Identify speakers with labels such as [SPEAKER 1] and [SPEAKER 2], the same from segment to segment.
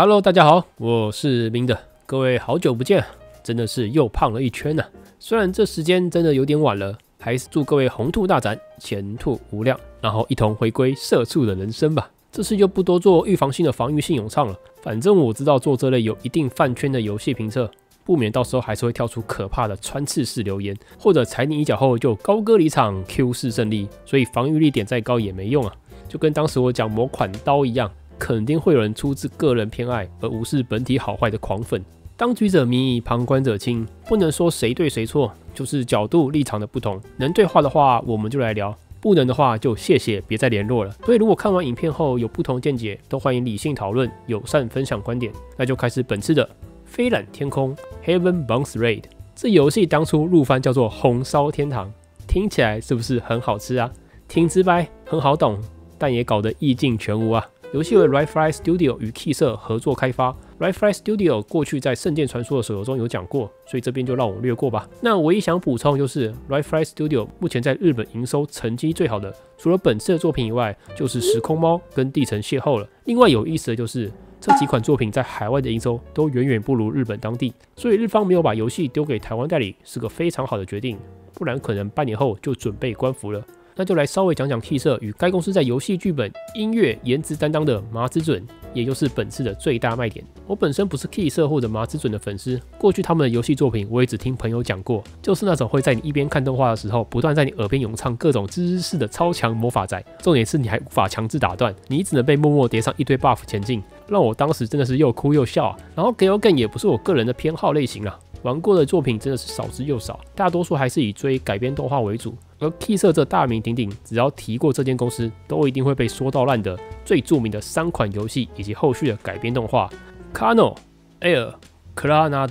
[SPEAKER 1] Hello，大家好，我是明的，各位好久不见，真的是又胖了一圈呢。虽然这时间真的有点晚了，还是祝各位宏兔大展，前途无量，然后一同回归社畜的人生吧。这次就不多做预防性的防御性咏唱了，反正我知道做这类有一定饭圈的游戏评测，不免到时候还是会跳出可怕的穿刺式留言，或者踩你一脚后就高歌离场 Q 式胜利，所以防御力点再高也没用啊。就跟当时我讲某款刀一样，肯定会有人出自个人偏爱而无视本体好坏的狂粉。当局者迷，旁观者清，不能说谁对谁错，就是角度立场的不同。能对话的话，我们就来聊。不能的话就谢谢，别再联络了。所以如果看完影片后有不同见解，都欢迎理性讨论，友善分享观点。那就开始本次的飞览天空 Heaven Bounce Raid。这游戏当初入番叫做红烧天堂，听起来是不是很好吃啊？挺直白，很好懂，但也搞得意境全无啊。游戏为 Rightfly Studio 与 Key 社合作开发。Rightfly Studio 过去在《圣剑传说》的手游中有讲过，所以这边就让我们略过吧。那唯一想补充的就是 Rightfly Studio 目前在日本营收成绩最好的，除了本次的作品以外，就是《时空猫》跟《地城邂逅》了。另外有意思的就是这几款作品在海外的营收都远远不如日本当地，所以日方没有把游戏丢给台湾代理是个非常好的决定，不然可能半年后就准备关服了。那就来稍微讲讲 Key 社与该公司在游戏剧本、音乐、颜值担当的麻之准，也就是本次的最大卖点。我本身不是 Key 社或者麻之准的粉丝，过去他们的游戏作品我也只听朋友讲过，就是那种会在你一边看动画的时候，不断在你耳边咏唱各种知识的超强魔法仔。重点是你还无法强制打断，你只能被默默叠上一堆 buff 前进，让我当时真的是又哭又笑啊。然后 Galgen 也不是我个人的偏好类型啊，玩过的作品真的是少之又少，大多数还是以追改编动画为主。而 K 社这大名鼎鼎，只要提过这间公司，都一定会被说到烂的最著名的三款游戏以及后续的改编动画《Kano》、《Air》、《Clannado》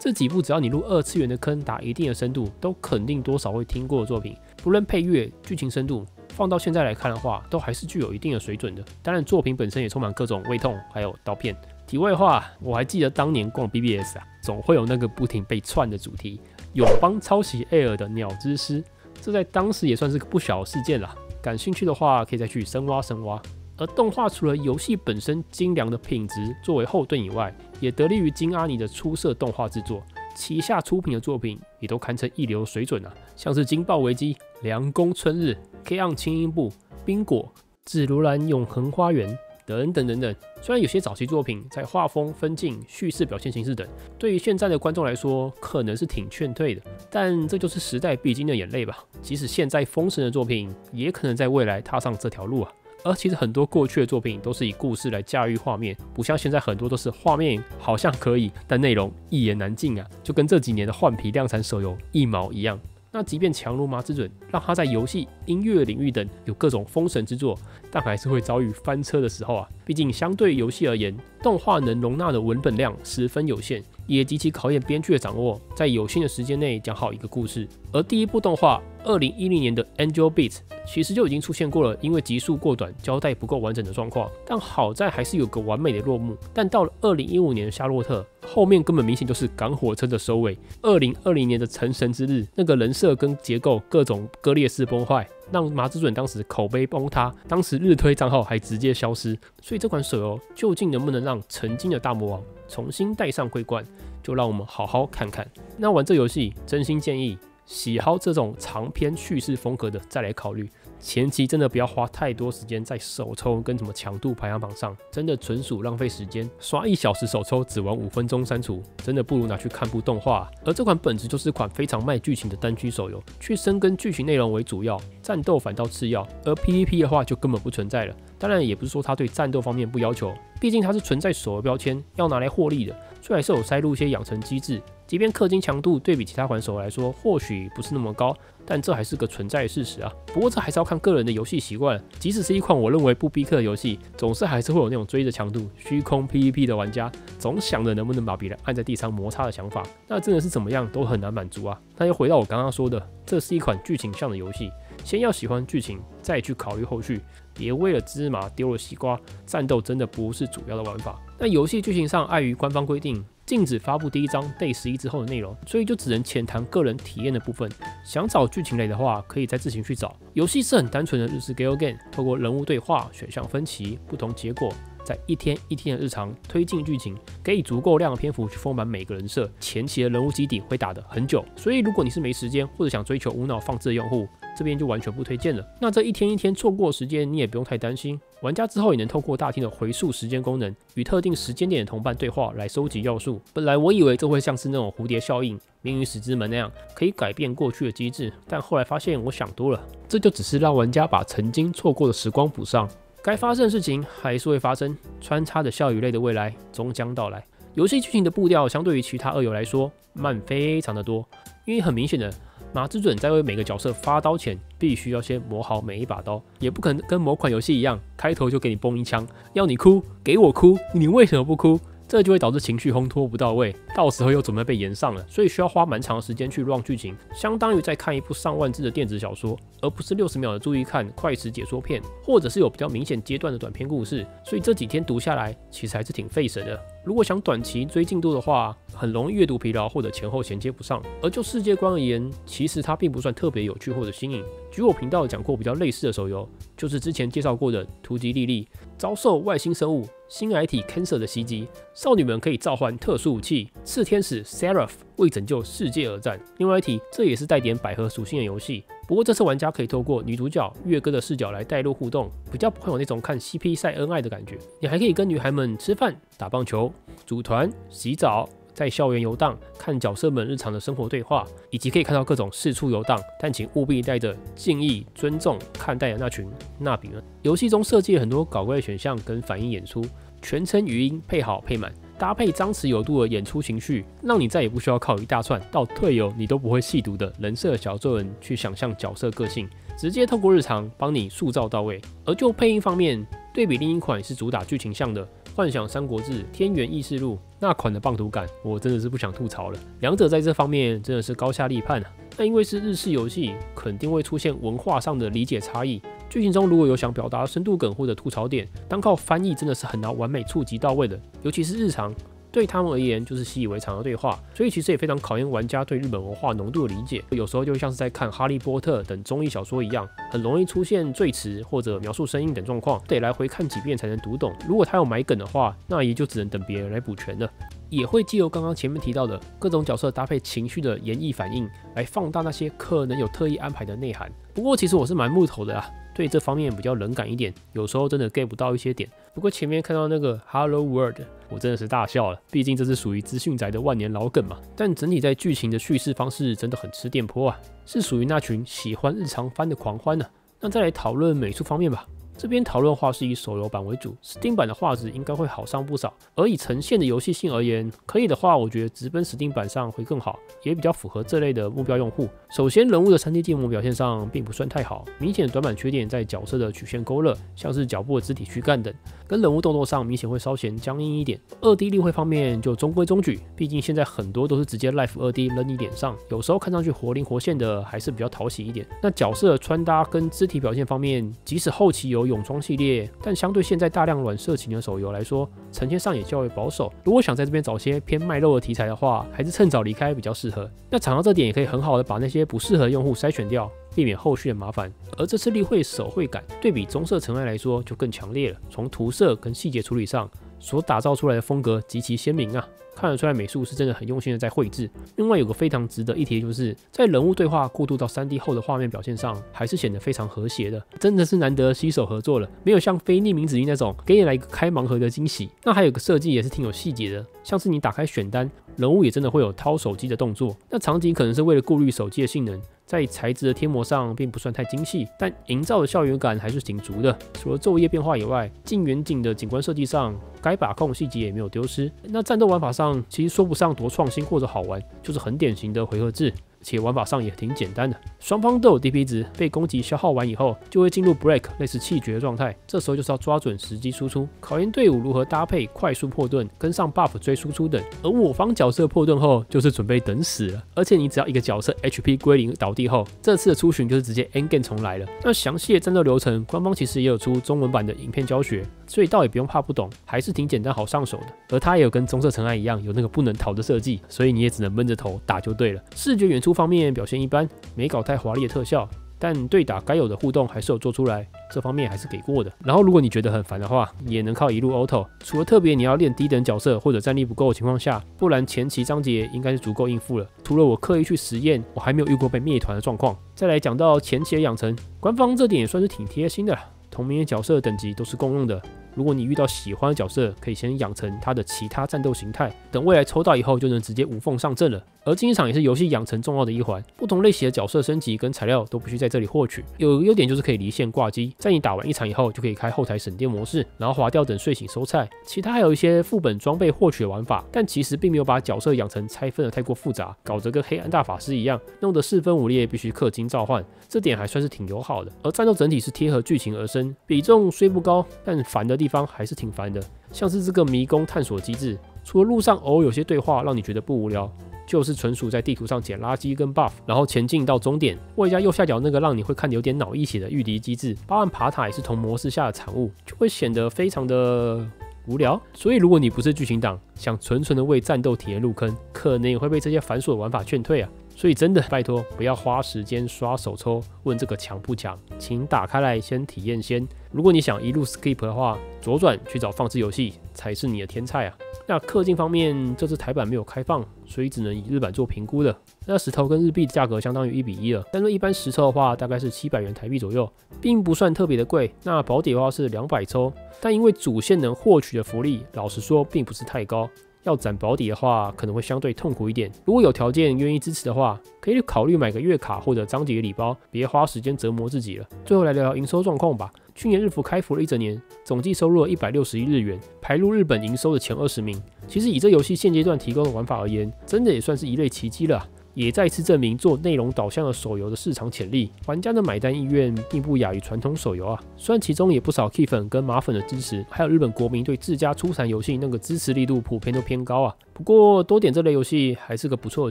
[SPEAKER 1] 这几部，只要你入二次元的坑，打一定的深度，都肯定多少会听过的作品。不论配乐、剧情深度，放到现在来看的话，都还是具有一定的水准的。当然，作品本身也充满各种胃痛，还有刀片。题外话，我还记得当年逛 BBS 啊，总会有那个不停被串的主题——永邦抄袭 Air 的鸟之诗。这在当时也算是个不小事件了。感兴趣的话，可以再去深挖深挖。而动画除了游戏本身精良的品质作为后盾以外，也得力于金阿尼的出色动画制作。旗下出品的作品也都堪称一流水准啊，像是《金爆危机》《凉宫春日》《K on 轻音部》《冰果》《紫罗兰永恒花园》。等等等等，虽然有些早期作品在画风、分镜、叙事表现形式等，对于现在的观众来说可能是挺劝退的，但这就是时代必经的眼泪吧。即使现在封神的作品，也可能在未来踏上这条路啊。而其实很多过去的作品都是以故事来驾驭画面，不像现在很多都是画面好像可以，但内容一言难尽啊，就跟这几年的换皮量产手游一毛一样。那即便强如麻之准，让他在游戏、音乐领域等有各种封神之作，但还是会遭遇翻车的时候啊。毕竟相对游戏而言，动画能容纳的文本量十分有限，也极其考验编剧的掌握，在有限的时间内讲好一个故事。而第一部动画，二零一零年的《Angel Beats》，其实就已经出现过了，因为集数过短，交代不够完整的状况。但好在还是有个完美的落幕。但到了二零一五年《夏洛特》。后面根本明显就是赶火车的收尾。二零二零年的成神之日，那个人设跟结构各种割裂式崩坏，让麻之准当时口碑崩塌，当时日推账号还直接消失。所以这款手游究竟能不能让曾经的大魔王重新戴上桂冠，就让我们好好看看。那玩这游戏，真心建议喜好这种长篇叙事风格的再来考虑。前期真的不要花太多时间在手抽跟什么强度排行榜上，真的纯属浪费时间。刷一小时手抽只玩五分钟删除，真的不如拿去看部动画。而这款本质就是款非常卖剧情的单机手游，去深耕剧情内容为主要，战斗反倒次要。而 PVP 的话就根本不存在了。当然也不是说它对战斗方面不要求，毕竟它是存在手游标签要拿来获利的，所以还是有塞入一些养成机制。即便氪金强度对比其他款手游来说或许不是那么高，但这还是个存在的事实啊。不过这还是要看个人的游戏习惯。即使是一款我认为不逼氪的游戏，总是还是会有那种追着强度、虚空 PVP 的玩家，总想着能不能把别人按在地上摩擦的想法。那真的是怎么样都很难满足啊。那又回到我刚刚说的，这是一款剧情向的游戏，先要喜欢剧情，再去考虑后续。别为了芝麻丢了西瓜，战斗真的不是主要的玩法。那游戏剧情上碍于官方规定。禁止发布第一章 Day 十一之后的内容，所以就只能浅谈个人体验的部分。想找剧情类的话，可以再自行去找。游戏是很单纯的日式 Gal Game，透过人物对话、选项分歧、不同结果、在一天一天的日常推进剧情，给予足够量的篇幅去丰满每个人设，前期的人物基底会打得很久。所以如果你是没时间或者想追求无脑放置的用户，这边就完全不推荐了。那这一天一天错过时间，你也不用太担心。玩家之后也能透过大厅的回溯时间功能，与特定时间点的同伴对话来收集要素。本来我以为这会像是那种蝴蝶效应、命运石之门那样可以改变过去的机制，但后来发现我想多了，这就只是让玩家把曾经错过的时光补上。该发生的事情还是会发生，穿插着笑与泪的未来终将到来。游戏剧情的步调相对于其他二游来说慢非常的多，因为很明显的。马之准在为每个角色发刀前，必须要先磨好每一把刀，也不可能跟某款游戏一样，开头就给你崩一枪，要你哭，给我哭，你为什么不哭？这就会导致情绪烘托不到位，到时候又准备被延上了，所以需要花蛮长时间去 run 剧情，相当于在看一部上万字的电子小说，而不是六十秒的注意看快时解说片，或者是有比较明显阶段的短篇故事。所以这几天读下来，其实还是挺费神的。如果想短期追进度的话，很容易阅读疲劳或者前后衔接不上。而就世界观而言，其实它并不算特别有趣或者新颖。举我频道讲过比较类似的手游，就是之前介绍过的《图吉莉莉》，遭受外星生物新癌体 Cancer 的袭击，少女们可以召唤特殊武器炽天使 Seraph 为拯救世界而战。另外一提，这也是带点百合属性的游戏。不过这次玩家可以透过女主角月歌的视角来带入互动，比较不会有那种看 CP 赛恩爱的感觉。你还可以跟女孩们吃饭、打棒球、组团、洗澡，在校园游荡，看角色们日常的生活对话，以及可以看到各种四处游荡，但请务必带着敬意、尊重看待的那群那比们。游戏中设计了很多搞怪的选项跟反应演出，全程语音配好配满。搭配张弛有度的演出情绪，让你再也不需要靠一大串到退游你都不会细读的人设小作文去想象角色个性，直接透过日常帮你塑造到位。而就配音方面，对比另一款是主打剧情向的《幻想三国志天元异世录》那款的棒读感，我真的是不想吐槽了。两者在这方面真的是高下立判啊。但因为是日式游戏，肯定会出现文化上的理解差异。剧情中如果有想表达深度梗或者吐槽点，单靠翻译真的是很难完美触及到位的，尤其是日常对他们而言就是习以为常的对话，所以其实也非常考验玩家对日本文化浓度的理解。有时候就像是在看《哈利波特》等综艺小说一样，很容易出现赘词或者描述声音等状况，得来回看几遍才能读懂。如果他有埋梗的话，那也就只能等别人来补全了。也会借由刚刚前面提到的各种角色搭配情绪的演绎反应，来放大那些可能有特意安排的内涵。不过其实我是蛮木头的啊。对这方面比较冷感一点，有时候真的 get 不到一些点。不过前面看到那个 Hello World，我真的是大笑了，毕竟这是属于资讯宅的万年老梗嘛。但整体在剧情的叙事方式真的很吃电波啊，是属于那群喜欢日常番的狂欢呢。那再来讨论美术方面吧。这边讨论画是以手游版为主，Steam 版的画质应该会好上不少。而以呈现的游戏性而言，可以的话，我觉得直奔 Steam 版上会更好，也比较符合这类的目标用户。首先，人物的 3D 建模表现上并不算太好，明显的短板缺点在角色的曲线勾勒，像是脚部的肢体躯干等，跟人物动作上明显会稍显僵硬一点。2D 立绘方面就中规中矩，毕竟现在很多都是直接 Live 2D 扔你脸上，有时候看上去活灵活现的还是比较讨喜一点。那角色穿搭跟肢体表现方面，即使后期有泳装系列，但相对现在大量软色情的手游来说，成千上也较为保守。如果想在这边找些偏卖肉的题材的话，还是趁早离开比较适合。那讲到这点，也可以很好的把那些不适合用户筛选掉，避免后续的麻烦。而这次例会手绘感对比棕色尘埃来说就更强烈了，从涂色跟细节处理上所打造出来的风格极其鲜明啊。看得出来美术是真的很用心的在绘制。另外有个非常值得一提的，就是在人物对话过渡到 3D 后的画面表现上，还是显得非常和谐的，真的是难得携手合作了，没有像非匿名指令那种给你来一个开盲盒的惊喜。那还有个设计也是挺有细节的，像是你打开选单，人物也真的会有掏手机的动作。那场景可能是为了顾虑手机的性能。在材质的贴膜上并不算太精细，但营造的校园感还是挺足的。除了昼夜变化以外，近远景的景观设计上，该把控细节也没有丢失。那战斗玩法上，其实说不上多创新或者好玩，就是很典型的回合制。且玩法上也挺简单的，双方都有 DP 值，被攻击消耗完以后，就会进入 break 类似气绝的状态。这时候就是要抓准时机输出，考验队伍如何搭配快速破盾，跟上 buff 追输出等。而我方角色破盾后，就是准备等死了。而且你只要一个角色 HP 归零倒地后，这次的出巡就是直接 end game 重来了。那详细的战斗流程，官方其实也有出中文版的影片教学，所以倒也不用怕不懂，还是挺简单好上手的。而它也有跟棕色尘埃一样，有那个不能逃的设计，所以你也只能闷着头打就对了。视觉远处。方面表现一般，没搞太华丽的特效，但对打该有的互动还是有做出来，这方面还是给过的。然后如果你觉得很烦的话，也能靠一路 auto。除了特别你要练低等角色或者战力不够的情况下，不然前期章节应该是足够应付了。除了我刻意去实验，我还没有遇过被灭团的状况。再来讲到前期的养成，官方这点也算是挺贴心的。同名的角色等级都是共用的。如果你遇到喜欢的角色，可以先养成他的其他战斗形态，等未来抽到以后就能直接无缝上阵了。而竞技场也是游戏养成重要的一环，不同类型的角色升级跟材料都必须在这里获取。有一个优点就是可以离线挂机，在你打完一场以后就可以开后台省电模式，然后划掉等睡醒收菜。其他还有一些副本装备获取的玩法，但其实并没有把角色养成拆分的太过复杂，搞得跟黑暗大法师一样，弄得四分五裂，必须氪金召唤。这点还算是挺友好的。而战斗整体是贴合剧情而生，比重虽不高，但烦的地地方还是挺烦的，像是这个迷宫探索机制，除了路上偶尔有些对话让你觉得不无聊。就是纯属在地图上捡垃圾跟 buff，然后前进到终点。外加右下角那个让你会看有点脑溢血的御敌机制，八万爬塔也是同模式下的产物，就会显得非常的无聊。所以如果你不是剧情党，想纯纯的为战斗体验入坑，可能也会被这些繁琐的玩法劝退啊。所以真的拜托，不要花时间刷手抽，问这个强不强，请打开来先体验先。如果你想一路 skip 的话，左转去找放置游戏才是你的天菜啊。那氪金方面，这次台版没有开放，所以只能以日版做评估的。那石头跟日币的价格相当于一比一了。但是一般实抽的话，大概是七百元台币左右，并不算特别的贵。那保底的话是两百抽，但因为主线能获取的福利，老实说并不是太高。要攒保底的话，可能会相对痛苦一点。如果有条件愿意支持的话，可以考虑买个月卡或者章节礼包，别花时间折磨自己了。最后来聊聊营收状况吧。去年日服开服了一整年，总计收入了一百六十亿日元，排入日本营收的前二十名。其实以这游戏现阶段提供的玩法而言，真的也算是一类奇迹了，也再次证明做内容导向的手游的市场潜力，玩家的买单意愿并不亚于传统手游啊。虽然其中也不少 Key 粉跟马粉的支持，还有日本国民对自家出产游戏那个支持力度普遍都偏高啊。不过多点这类游戏还是个不错的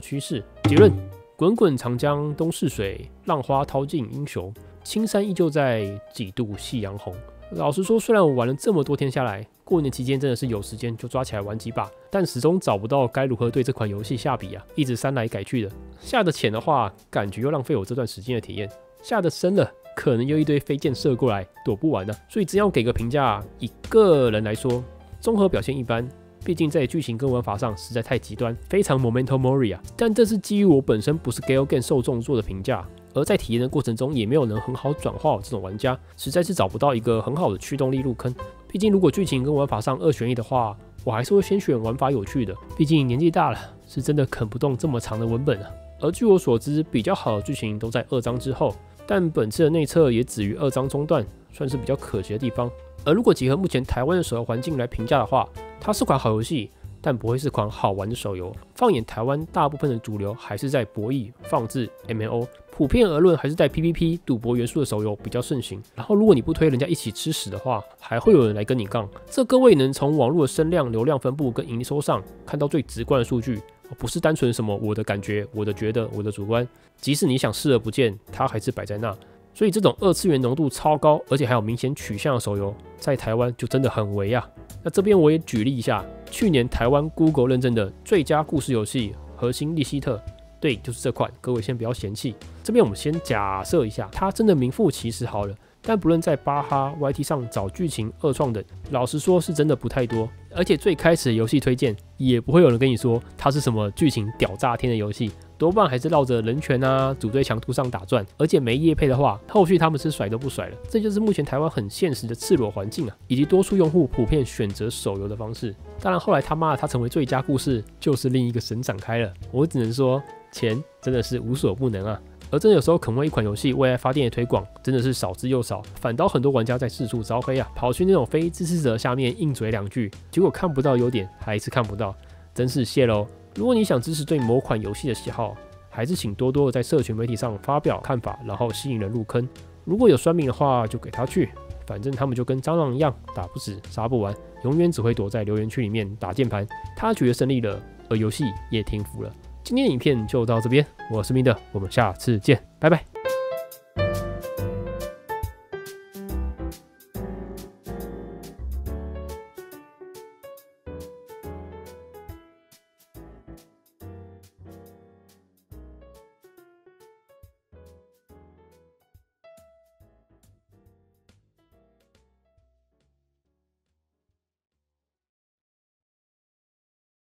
[SPEAKER 1] 趋势。结论：滚滚长江东逝水，浪花淘尽英雄。青山依旧在，几度夕阳红。老实说，虽然我玩了这么多天下来，过年期间真的是有时间就抓起来玩几把，但始终找不到该如何对这款游戏下笔啊！一直删来改去的，下的浅的话，感觉又浪费我这段时间的体验；下的深了，可能又一堆飞箭射过来，躲不完呢。所以，真要给个评价，以个人来说，综合表现一般。毕竟在剧情跟玩法上实在太极端，非常 Momento Mori 啊。但这是基于我本身不是 Gal Game 受众做的评价。而在体验的过程中，也没有能很好转化我这种玩家，实在是找不到一个很好的驱动力入坑。毕竟，如果剧情跟玩法上二选一的话，我还是会先选玩法有趣的。毕竟年纪大了，是真的啃不动这么长的文本啊。而据我所知，比较好的剧情都在二章之后，但本次的内测也止于二章中段，算是比较可惜的地方。而如果结合目前台湾的手游环境来评价的话，它是款好游戏。但不会是款好玩的手游。放眼台湾，大部分的主流还是在博弈、放置、MMO。普遍而论，还是在 PVP 赌博元素的手游比较盛行。然后，如果你不推人家一起吃屎的话，还会有人来跟你杠。这各位能从网络的声量、流量分布跟营收上看到最直观的数据，不是单纯什么我的感觉、我的觉得、我的主观。即使你想视而不见，它还是摆在那。所以，这种二次元浓度超高，而且还有明显取向的手游，在台湾就真的很违啊。那这边我也举例一下，去年台湾 Google 认证的最佳故事游戏《核心利希特》，对，就是这款。各位先不要嫌弃。这边我们先假设一下，它真的名副其实好了。但不论在巴哈 YT 上找剧情二创的，老实说是真的不太多。而且最开始游戏推荐，也不会有人跟你说它是什么剧情屌炸天的游戏。多半还是绕着人权啊、组队强度上打转，而且没夜配的话，后续他们是甩都不甩了。这就是目前台湾很现实的赤裸环境啊，以及多数用户普遍选择手游的方式。当然，后来他妈的他成为最佳故事，就是另一个神展开了。我只能说，钱真的是无所不能啊。而真的有时候肯为一款游戏为爱发电的推广，真的是少之又少，反倒很多玩家在四处招黑啊，跑去那种非支持者下面硬嘴两句，结果看不到优点，还是看不到，真是谢喽。如果你想支持对某款游戏的喜好，还是请多多在社群媒体上发表看法，然后吸引人入坑。如果有酸命的话，就给他去，反正他们就跟蟑螂一样，打不死，杀不完，永远只会躲在留言区里面打键盘。他觉得胜利了，而游戏也停服了。今天的影片就到这边，我是明德，我们下次见，拜拜。